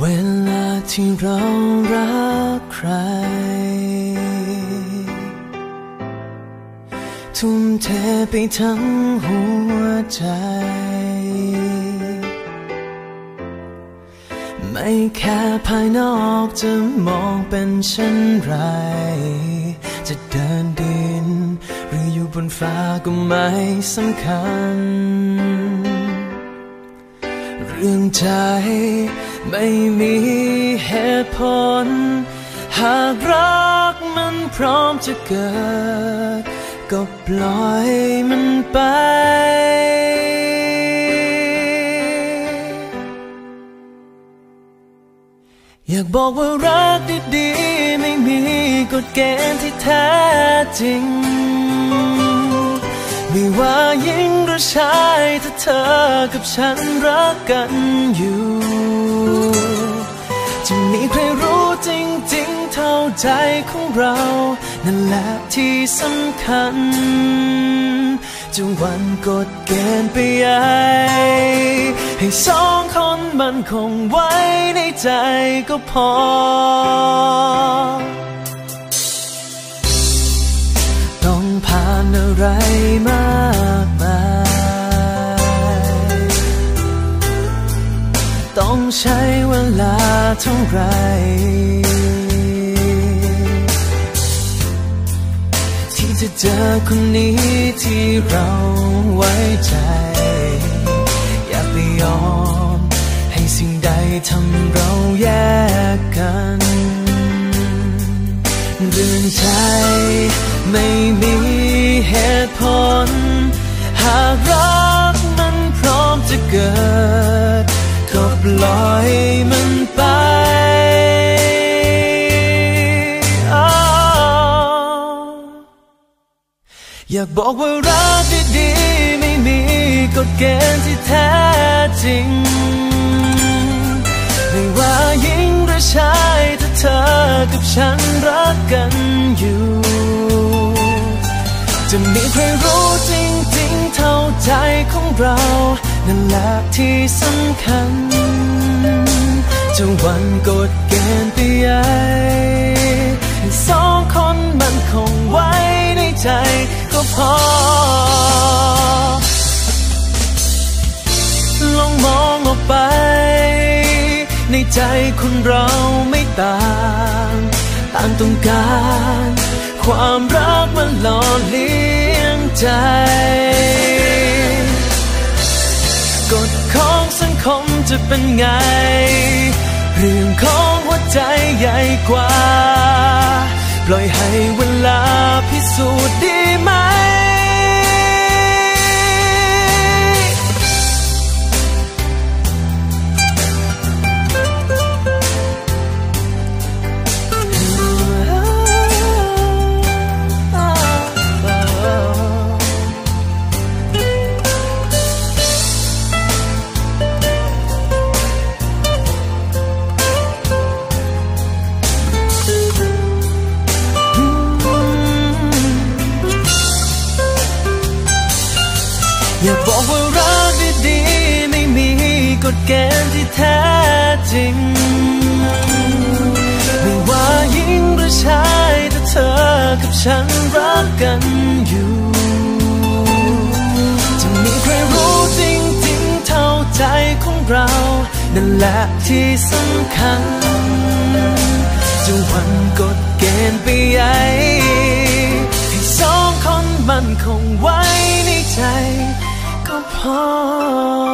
เวลาที่เรารักใคร ทุ่มเทไปทั้งหัวใจ ไม่แค่ภายนอกจะมองเป็นเช่นไร จะเดินดิน หรืออยู่บนฟ้าก็ไม่สำคัญ เรื่องใจ ไม่มีเหตุผล หากรักมันพร้อมจะเกิด ก็ปล่อยมันไป อยากบอกว่ารักดีๆ ไม่มีกฎเกณฑ์ที่แท้จริง ไม่ว่าหญิงหรือชายถ้าเธอกับฉันรักกันอยู่ จะมีใครรู้จริงๆเท่าใจของเรา นั่นแหละที่สำคัญจะวันกฎเกณฑ์ไปใหญ่ให้สองคนมันคงไว้ในใจก็พอ ต้องผ่านอะไรมา ใช้เวลาเท่าไร ที่จะเจอคนนี้ที่เราไว้ใจ อยากไปยอม ให้สิ่งใดทำเราแยกกันเรื่องใจไม่มีเหตุ ลอยมันไปอ้าวอยากบอกว่ารักดีๆไม่มีกฎเกณฑ์ที่แท้จริง ไม่ว่าหญิงหรือชายถ้าเธอกับฉันรักกันอยู่ จะมีใครรู้จริงๆเท่าใจของเรา นั่นแหละที่สำคัญ จะวันกฎเกณฑ์ไปใหญ่สองคนมันคงไว้ในใจก็พอ ลองมองออกไป ในใจคนเราไม่ต่าง ต่างต้องการ ความรักมันหล่อเลี้ยงใจ กฎของสังคมจะเป็นไง เรื่องของหัวใจใหญ่กว่า ปล่อยให้เวลาพิสูจน์ดีไหม แท้จริง ไม่ว่าหญิงหรือชายถ้าเธอกับฉันรักกันอยู่ จะมีใครรู้จริงๆเท่าใจของเรา นั่นแหละที่สำคัญ จะวันกฎเกณฑ์ไปใหญ่ให้สองคนมันคงไว้ในใจ ก็พอ